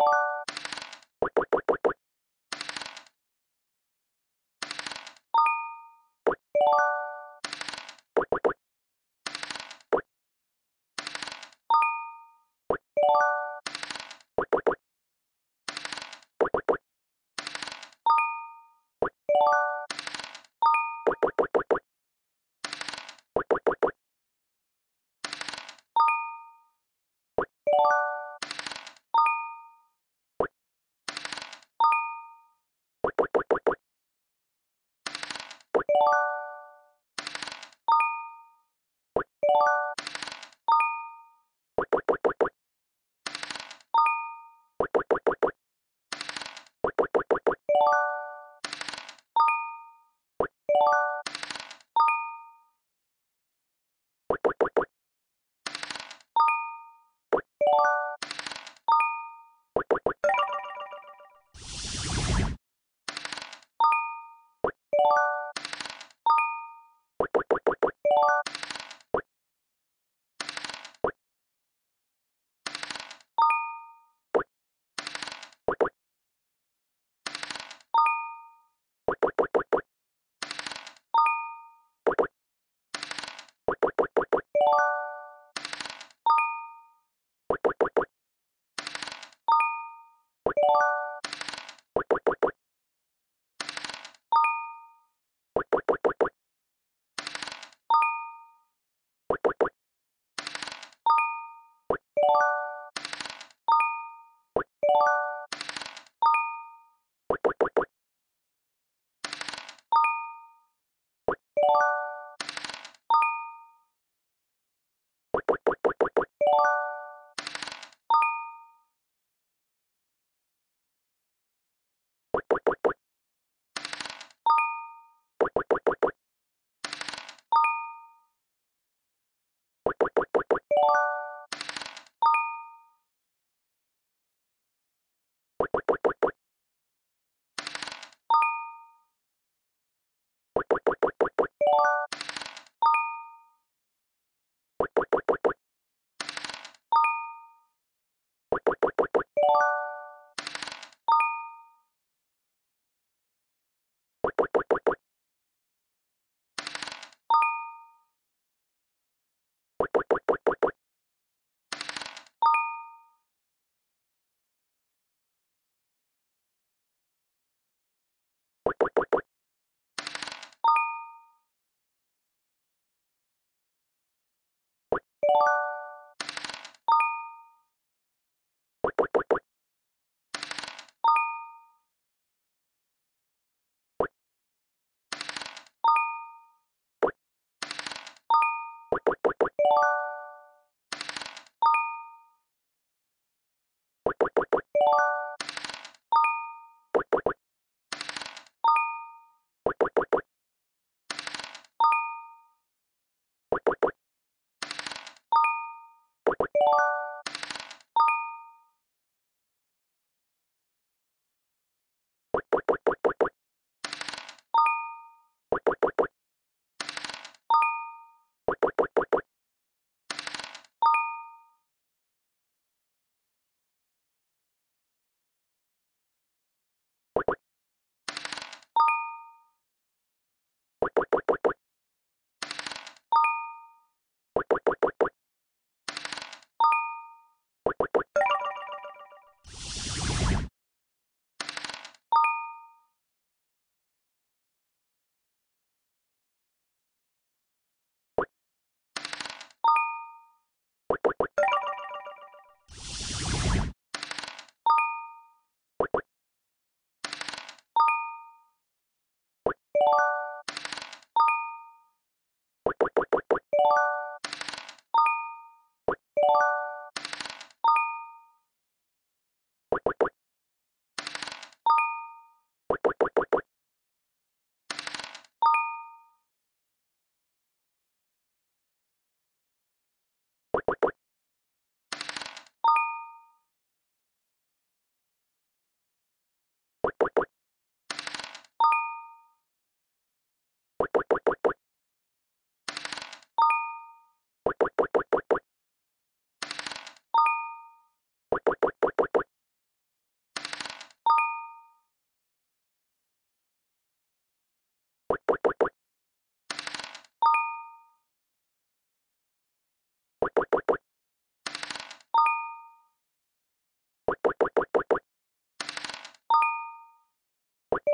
you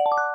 you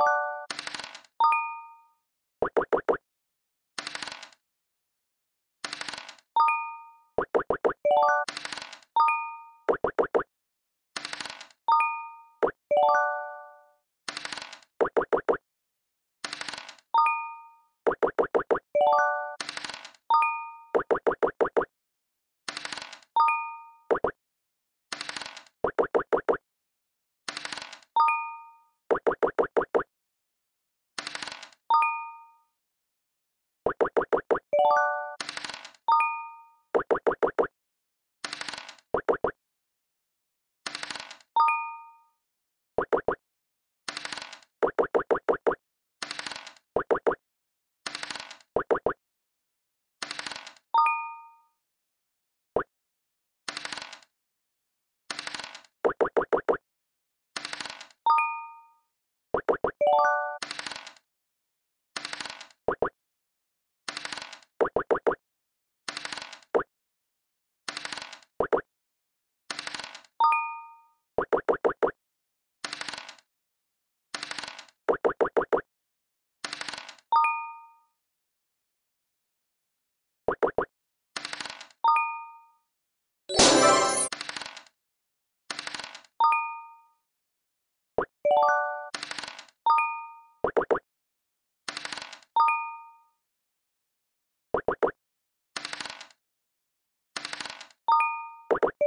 you you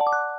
you